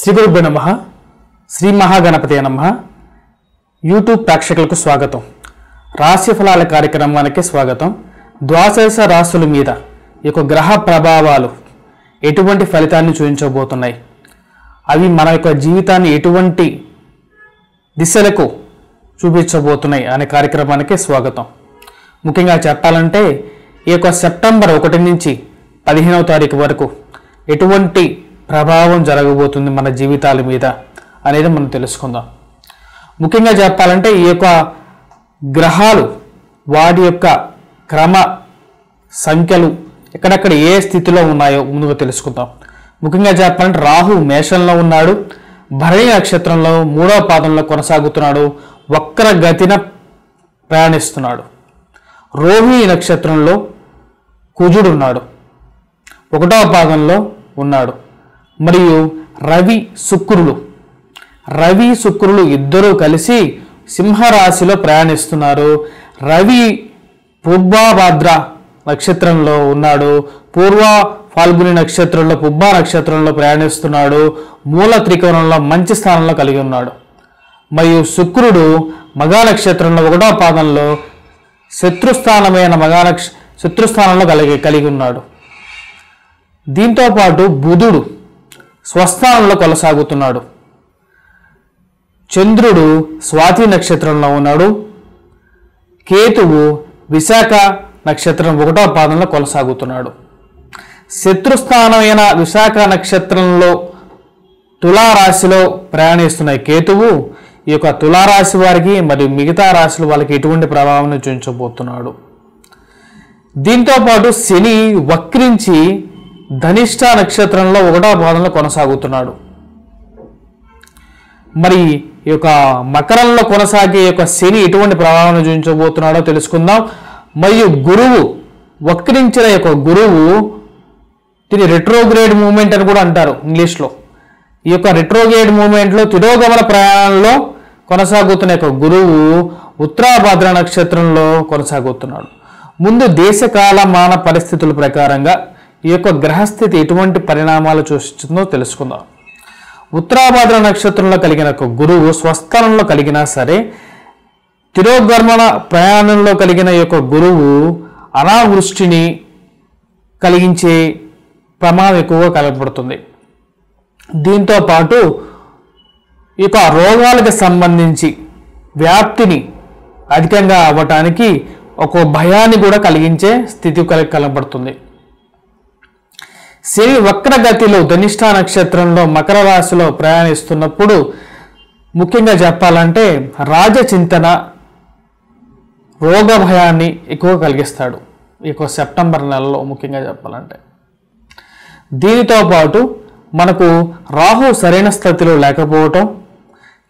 శ్రీ గురుభ్యో నమ. శ్రీ మహాగణపతి నమ. యూట్యూబ్ ప్రేక్షకులకు స్వాగతం. రాశి ఫలాల కార్యక్రమానికి స్వాగతం. ద్వాదశ రాశుల మీద ఈ యొక్క గ్రహ ప్రభావాలు ఎటువంటి ఫలితాన్ని చూపించబోతున్నాయి? అవి మన యొక్క జీవితాన్ని ఎటువంటి దిశలకు చూపించబోతున్నాయి అనే కార్యక్రమానికి స్వాగతం. ముఖ్యంగా చెప్పాలంటే ఈ యొక్క సెప్టెంబర్ ఒకటి నుంచి పదిహేనవ తారీఖు వరకు ఎటువంటి ప్రభావం జరగబోతుంది మన జీవితాల మీద అనేది మనం తెలుసుకుందాం. ముఖ్యంగా చెప్పాలంటే ఈ యొక్క గ్రహాలు వాటి యొక్క క్రమ సంఖ్యలు ఎక్కడెక్కడ ఏ స్థితిలో ఉన్నాయో ముందుగా తెలుసుకుందాం. ముఖ్యంగా చెప్పాలంటే రాహు మేషంలో ఉన్నాడు భరణి నక్షత్రంలో మూడవ పాదంలో కొనసాగుతున్నాడు వక్ర గతిన ప్రయాణిస్తున్నాడు. రోహిణి నక్షత్రంలో కుజుడు ఉన్నాడు ఒకటవ పాదంలో ఉన్నాడు. మరియు రవి శుక్రులు. రవి శుక్రులు ఇద్దరూ కలిసి సింహరాశిలో ప్రయాణిస్తున్నారు. రవి పూర్వాభాద్ర నక్షత్రంలో ఉన్నాడు. పూర్వ ఫాల్గుని నక్షత్రంలో పుబ్బా నక్షత్రంలో ప్రయాణిస్తున్నాడు. మూల త్రికోణంలో మంచి స్థానంలో కలిగి ఉన్నాడు. మరియు శుక్రుడు మగా నక్షత్రంలో ఒకటో పాదంలో శత్రుస్థానమైన మగా నక్ష శత్రుస్థానంలో కలిగి కలిగి ఉన్నాడు. దీంతో పాటు బుధుడు స్వస్థానంలో కొనసాగుతున్నాడు. చంద్రుడు స్వాతి నక్షత్రంలో ఉన్నాడు. కేతువు విశాఖ నక్షత్రం ఒకటో పాదంలో కొనసాగుతున్నాడు. శత్రుస్థానమైన విశాఖ నక్షత్రంలో తులారాశిలో ప్రయాణిస్తున్న కేతువు ఈ యొక్క తులారాశి వారికి మరియు మిగతా రాశుల వాళ్ళకి ఎటువంటి ప్రభావం చూపించబోతున్నాడు. దీంతో పాటు శని వక్రించి ధనిష్ట నక్షత్రంలో ఒకటో పాదంలో కొనసాగుతున్నాడు. మరి ఈ యొక్క మకరంలో కొనసాగే యొక్క శని ఎటువంటి ప్రభావం చూపించబోతున్నాడో తెలుసుకుందాం. మరియు గురువు వక్రించిన యొక్క గురువు దీని రెట్రోగ్రేడ్ మూమెంట్ అని కూడా అంటారు ఇంగ్లీష్లో. ఈ యొక్క రెట్రోగ్రేడ్ మూమెంట్లో తిరోగమన ప్రయాణంలో కొనసాగుతున్న యొక్క గురువు ఉత్తరాభద్ర నక్షత్రంలో కొనసాగుతున్నాడు. ముందు దేశకాల మాన పరిస్థితుల ప్రకారంగా ఈ యొక్క గ్రహస్థితి ఎటువంటి పరిణామాలు సూచిస్తుందో తెలుసుకుందాం. ఉత్తరాభద్ర నక్షత్రంలో కలిగిన ఒక గురువు స్వస్థలంలో కలిగినా సరే తిరోగర్మణ ప్రయాణంలో కలిగిన ఈ యొక్క గురువు అనావృష్టిని కలిగించే ప్రమాదం ఎక్కువగా కనబడుతుంది దీంతో పాటు ఈ యొక్క రోగాలకు సంబంధించి వ్యాప్తిని అధికంగా అవ్వటానికి ఒక భయాన్ని కూడా కలిగించే స్థితి కలిగి కనబడుతుంది శని వక్రగతిలో ధనిష్ట నక్షత్రంలో మకర రాశిలో ప్రయాణిస్తున్నప్పుడు ముఖ్యంగా చెప్పాలంటే రాజచింతన రోగ భయాన్ని ఎక్కువ కలిగిస్తాడు. ఈ సెప్టెంబర్ నెలలో ముఖ్యంగా చెప్పాలంటే. దీనితో పాటు మనకు రాహు సరైన స్థితిలో లేకపోవటం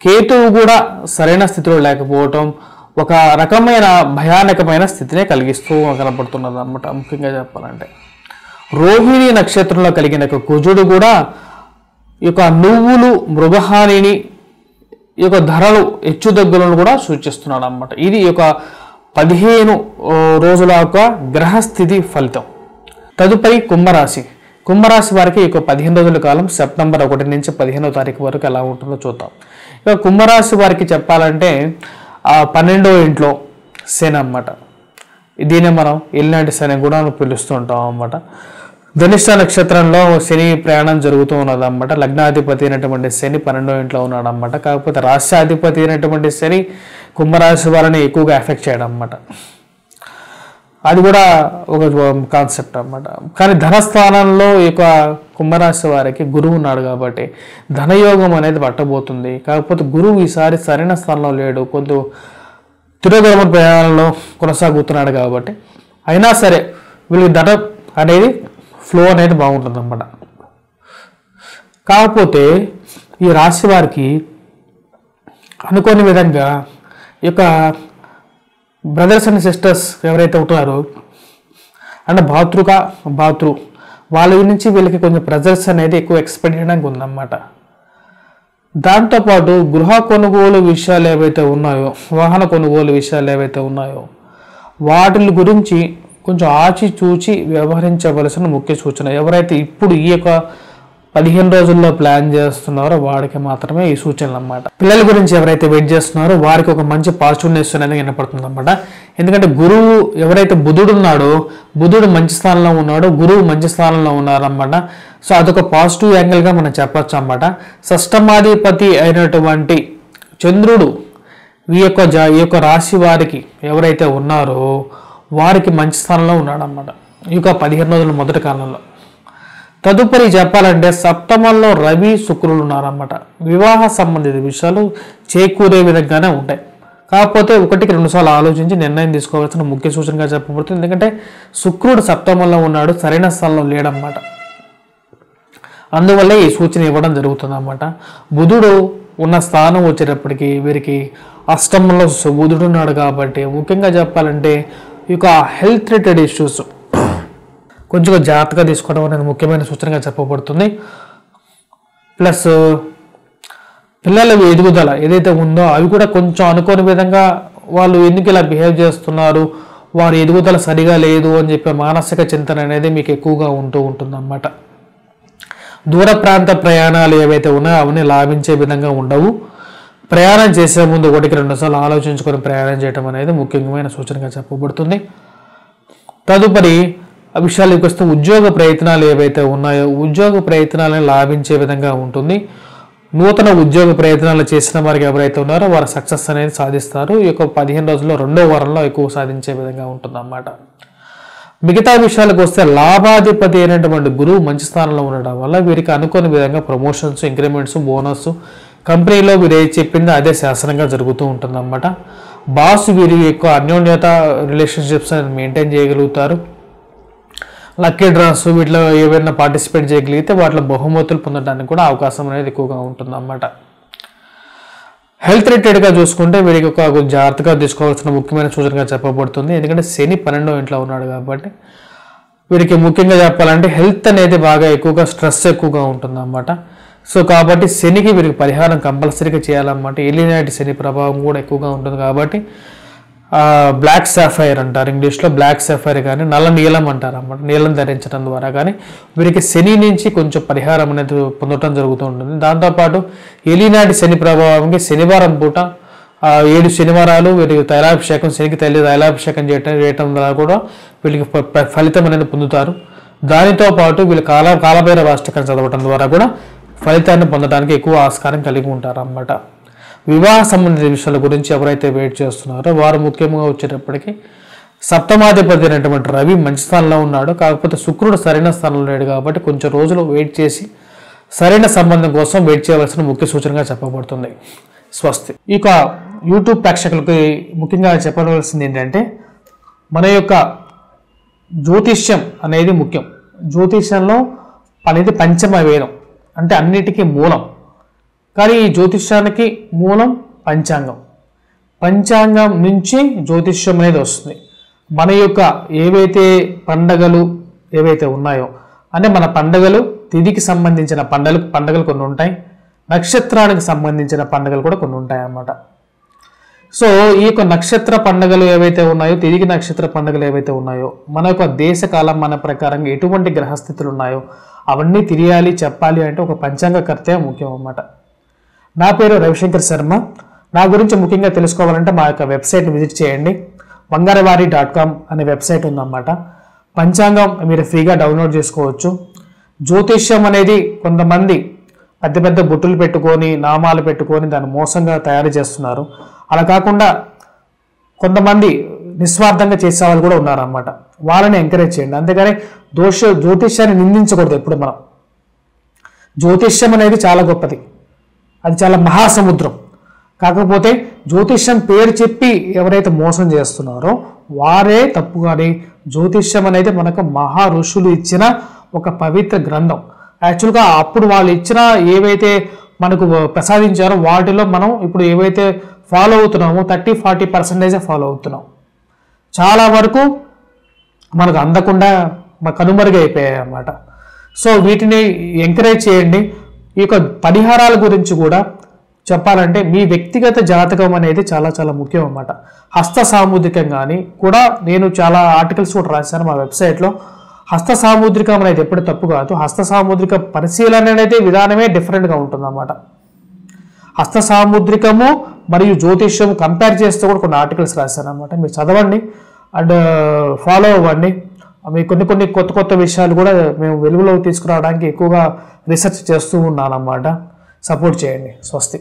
కేతువు కూడా సరైన స్థితిలో లేకపోవటం ఒక రకమైన భయానకమైన స్థితినే కలిగిస్తూ కనపడుతున్నది అన్నమాట ముఖ్యంగా చెప్పాలంటే. రోహిణి నక్షత్రంలో కలిగిన కుజుడు కూడా ఈ యొక్క నువ్వులు మృగహానిని ఈ యొక్క ధరలు హెచ్చుదగ్గులను కూడా సూచిస్తున్నాడు అన్నమాట ఇది ఈ యొక్క పదిహేను రోజుల యొక్క గ్రహస్థితి ఫలితం. తదుపరి కుంభరాశి. కుంభరాశి వారికి ఈ పదిహేను రోజుల కాలం సెప్టెంబర్ ఒకటి నుంచి పదిహేనో తారీఖు వరకు ఎలా ఉంటుందో చూద్దాం. ఇక కుంభరాశి వారికి చెప్పాలంటే ఆ పన్నెండో ఇంట్లో శని అన్నమాట. దీన్ని మనం ఎల్లినాటి శని కూడా పిలుస్తుంటాం అన్నమాట. ధనిష్ట నక్షత్రంలో శని ప్రయాణం జరుగుతూ ఉన్నది అన్నమాట లగ్నాధిపతి అయినటువంటి శని పన్నెండో ఇంట్లో ఉన్నాడు అన్నమాట కాకపోతే రాష్ట్రాధిపతి అయినటువంటి శని కుంభరాశి వారిని ఎక్కువగా ఎఫెక్ట్ చేయడం అన్నమాట అది కూడా ఒక కాన్సెప్ట్ అన్నమాట. కానీ ధనస్థానంలో ఈ యొక్క కుంభరాశి వారికి గురువు ఉన్నాడు కాబట్టి ధనయోగం అనేది పట్టబోతుంది. కాకపోతే గురువు ఈసారి సరైన స్థానంలో లేడు. కొంత తిరోగమన ప్రయాణంలో కొనసాగుతున్నాడు కాబట్టి అయినా సరే వీళ్ళకి ధన అనేది ఫ్లో అనేది బాగుంటుంది అన్నమాట కాకపోతే ఈ రాశి వారికి అనుకోని విధంగా ఈ యొక్క బ్రదర్స్ అండ్ సిస్టర్స్ ఎవరైతే ఉంటారో అంటే భాతృక బాతృ వాళ్ళ నుంచి వీళ్ళకి కొంచెం ప్రెజర్స్ అనేది ఎక్కువ ఎక్స్పెక్ట్ చేయడానికి ఉందన్నమాట. దాంతోపాటు గృహ కొనుగోలు విషయాలు ఏవైతే ఉన్నాయో వాహన కొనుగోలు విషయాలు ఏవైతే ఉన్నాయో వాటి గురించి కొంచెం ఆచి చూచి వ్యవహరించవలసిన ముఖ్య సూచన. ఎవరైతే ఇప్పుడు ఈ యొక్క పదిహేను రోజుల్లో ప్లాన్ చేస్తున్నారో వాడికి మాత్రమే ఈ సూచనలు అన్నమాట పిల్లల గురించి ఎవరైతే వెయిట్ చేస్తున్నారో వారికి ఒక మంచి పాజిటివ్నెస్ అనేది వినపడుతుంది అనమాట ఎందుకంటే గురువు ఎవరైతే బుధుడు ఉన్నాడో బుధుడు మంచి స్థానంలో ఉన్నాడో గురువు మంచి స్థానంలో ఉన్నారనమాట సో అదొక పాజిటివ్ యాంగిల్గా మనం చెప్పచ్చు అన్నమాట సష్టమాధిపతి అయినటువంటి చంద్రుడు ఈ యొక్క జా ఈ యొక్క రాశి వారికి ఎవరైతే ఉన్నారో వారికి మంచి స్థానంలో ఉన్నాడన్నమాట. ఈ యొక్క పదిహేను రోజుల మొదటి కాలంలో. తదుపరి చెప్పాలంటే సప్తమంలో రవి శుక్రులు ఉన్నారన్నమాట. వివాహ సంబంధిత విషయాలు చేకూరే విధంగానే ఉంటాయి. కాకపోతే ఒకటికి రెండుసార్లు ఆలోచించి నిర్ణయం తీసుకోవాల్సిన ముఖ్య సూచనగా చెప్పబడుతుంది. ఎందుకంటే శుక్రుడు సప్తమంలో ఉన్నాడు సరైన స్థానంలో లేడన్నమాట. అందువల్ల ఈ సూచన ఇవ్వడం జరుగుతుంది అన్నమాట బుధుడు ఉన్న స్థానం వచ్చేటప్పటికి వీరికి అష్టమంలో బుధుడు ఉన్నాడు కాబట్టి ముఖ్యంగా చెప్పాలంటే యొక్క హెల్త్ రిలేటెడ్ ఇష్యూస్ కొంచెం జాగ్రత్తగా తీసుకోవడం అనేది ముఖ్యమైన సూచనగా చెప్పబడుతుంది. ప్లస్ పిల్లల ఎదుగుదల ఏదైతే ఉందో అవి కూడా కొంచెం అనుకోని విధంగా వాళ్ళు ఎందుకు ఇలా బిహేవ్ చేస్తున్నారు? వారి ఎదుగుదల సరిగా లేదు అని చెప్పే మానసిక చింతన అనేది మీకు ఎక్కువగా ఉంటూ ఉంటుందన్నమాట. దూర ప్రాంత ప్రయాణాలు ఏవైతే ఉన్నాయో అవన్నీ లాభించే విధంగా ఉండవు. ప్రయాణం చేసే ముందు ఒకటికి రెండుసార్లు ఆలోచించుకొని ప్రయాణం చేయడం అనేది ముఖ్యమైన సూచనగా చెప్పబడుతుంది. తదుపరి ఆ విషయాలకు వస్తే ఉద్యోగ ప్రయత్నాలు ఏవైతే ఉన్నాయో ఉద్యోగ ప్రయత్నాలను లాభించే విధంగా ఉంటుంది. నూతన ఉద్యోగ ప్రయత్నాలు చేసిన వారికి ఎవరైతే ఉన్నారో వారు సక్సెస్ అనేది సాధిస్తారు. ఈ యొక్క పదిహేను రోజుల్లో రెండో వారంలో ఎక్కువ సాధించే విధంగా ఉంటుందన్నమాట. మిగతా విషయాలకు వస్తే లాభాధిపతి అయినటువంటి గురువు మంచి స్థానంలో ఉండడం వల్ల వీరికి అనుకోని విధంగా ప్రమోషన్స్ ఇంక్రిమెంట్స్ బోనస్ కంపెనీలో వీరు ఏది చెప్పిందో అదే శాసనంగా జరుగుతూ ఉంటుందన్నమాట. బాస్ వీరి ఎక్కువ అన్యోన్యత రిలేషన్షిప్స్ అనేది మెయింటైన్ చేయగలుగుతారు. లక్కీ డ్రాస్ వీటిలో ఏవైనా పార్టిసిపేట్ చేయగలిగితే వాటిలో బహుమతులు పొందడానికి కూడా అవకాశం అనేది ఎక్కువగా ఉంటుందన్నమాట. హెల్త్ రిలేటెడ్గా చూసుకుంటే వీరికి ఒక జాగ్రత్తగా తీసుకోవాల్సిన ముఖ్యమైన సూచనగా చెప్పబడుతుంది. ఎందుకంటే శని పన్నెండో ఇంట్లో ఉన్నాడు కాబట్టి వీరికి ముఖ్యంగా చెప్పాలంటే హెల్త్ అనేది బాగా ఎక్కువగా స్ట్రెస్ ఎక్కువగా ఉంటుందన్నమాట. సో కాబట్టి శనికి వీరికి పరిహారం కంపల్సరీగా చేయాలన్నమాట. ఎలినాటి శని ప్రభావం కూడా ఎక్కువగా ఉంటుంది కాబట్టి బ్లాక్ సాఫైర్ అంటారు. ఇంగ్లీష్లో బ్లాక్ సాఫైర్ కానీ నల్ల నీలం అంటారు అన్నమాట నీలం ధరించడం ద్వారా కానీ వీరికి శని నుంచి కొంచెం పరిహారం అనేది పొందడం జరుగుతూ ఉంటుంది. దాంతోపాటు ఎలినాటి శని ప్రభావంకి శనివారం పూట ఏడు శనివారాలు వీరికి తైలాభిషేకం శనికి తల్లి తైలాభిషేకం చేయటం చేయటం ద్వారా కూడా వీళ్ళకి ఫ- ఫలితం అనేది పొందుతారు. దానితో పాటు వీళ్ళు కాల కాలభైరవ అష్టకం చదవటం ద్వారా కూడా ఫలితాన్ని పొందడానికి ఎక్కువ ఆస్కారం కలిగి ఉంటారు అన్నమాట వివాహ సంబంధిత విషయాల గురించి ఎవరైతే వెయిట్ చేస్తున్నారో వారు ముఖ్యంగా వచ్చేటప్పటికి సప్తమాధిపతి అయినటువంటి రవి మంచి స్థానంలో ఉన్నాడు. కాకపోతే శుక్రుడు సరైన స్థానంలో లేడు కాబట్టి కొంచెం రోజులు వెయిట్ చేసి సరైన సంబంధం కోసం వెయిట్ చేయవలసిన ముఖ్య సూచనగా చెప్పబడుతుంది. స్వస్తి. ఇక యూట్యూబ్ ప్రేక్షకులకి ముఖ్యంగా చెప్పవలసింది ఏంటంటే మన యొక్క జ్యోతిష్యం అనేది ముఖ్యం. జ్యోతిష్యంలో అనేది పంచమ వేదం. అంటే అన్నిటికీ మూలం. కానీ ఈ జ్యోతిష్యానికి మూలం పంచాంగం. పంచాంగం నుంచి జ్యోతిష్యం అనేది వస్తుంది. మన యొక్క ఏవైతే పండగలు ఏవైతే ఉన్నాయో అంటే మన పండగలు తిథికి సంబంధించిన పండగలు పండగలు కొన్ని ఉంటాయి. నక్షత్రానికి సంబంధించిన పండగలు కూడా కొన్ని ఉంటాయి అన్నమాట సో ఈ యొక్క నక్షత్ర పండుగలు ఏవైతే ఉన్నాయో తిరిగి నక్షత్ర పండుగలు ఏవైతే ఉన్నాయో మన యొక్క దేశ కాలం మన ప్రకారంగా ఎటువంటి గ్రహస్థితులు ఉన్నాయో అవన్నీ తెలియాలి చెప్పాలి అంటే ఒక పంచాంగకర్తే ముఖ్యం అన్నమాట. నా పేరు రవిశంకర్ శర్మ. నా గురించి ముఖ్యంగా తెలుసుకోవాలంటే మా యొక్క వెబ్సైట్ని విజిట్ చేయండి. బంగారవారి డాట్ కామ్ అనే వెబ్సైట్ ఉందన్నమాట. పంచాంగం మీరు ఫ్రీగా డౌన్లోడ్ చేసుకోవచ్చు. జ్యోతిష్యం అనేది కొంతమంది పెద్ద పెద్ద బుట్టులు పెట్టుకొని నామాలు పెట్టుకొని దాన్ని మోసంగా తయారు చేస్తున్నారు. అలా కాకుండా కొంతమంది నిస్వార్థంగా చేసే వాళ్ళు కూడా ఉన్నారన్నమాట. వాళ్ళని ఎంకరేజ్ చేయండి. అంతేగాని దోష జ్యోతిష్యాన్ని నిందించకూడదు ఎప్పుడు మనం. జ్యోతిష్యం అనేది చాలా గొప్పది. అది చాలా మహాసముద్రం. కాకపోతే జ్యోతిష్యం పేరు చెప్పి ఎవరైతే మోసం చేస్తున్నారో వారే తప్పు కానీ జ్యోతిష్యం అనేది మనకు మహా ఋషులు ఇచ్చిన ఒక పవిత్ర గ్రంథం. యాక్చువల్గా అప్పుడు వాళ్ళు ఇచ్చిన ఏవైతే మనకు ప్రసాదించారో వాటిలో మనం ఇప్పుడు ఏవైతే ఫాలో అవుతున్నాము థర్టీ ఫార్టీ పర్సెంటేజే ఫాలో అవుతున్నాం. చాలా వరకు మనకు అందకుండా కనుమరుగైపోయాయి అన్నమాట సో వీటిని ఎంకరేజ్ చేయండి. ఈ యొక్క పరిహారాల గురించి కూడా చెప్పాలంటే మీ వ్యక్తిగత జాతకం అనేది చాలా చాలా ముఖ్యం అన్నమాట. హస్త సాముద్రికం కానీ కూడా నేను చాలా ఆర్టికల్స్ కూడా రాశాను మా వెబ్సైట్లో. హస్త సాముద్రికం అనేది ఎప్పుడు తప్పు కాదు. హస్త సాముద్రిక పరిశీలన అనేది విధానమే డిఫరెంట్గా ఉంటుందన్నమాట. హస్త సాముద్రికము మరియు జ్యోతిష్యం కంపేర్ చేస్తూ కూడా కొన్ని ఆర్టికల్స్ రాశాను అనమాట మీరు చదవండి అండ్ ఫాలో uh, అవ్వండి. మీ కొన్ని కొన్ని కొత్త కొత్త విషయాలు కూడా మేము వెలుగులోకి తీసుకురావడానికి ఎక్కువగా రీసెర్చ్ చేస్తూ ఉన్నాను అన్నమాట సపోర్ట్ చేయండి. స్వస్తి.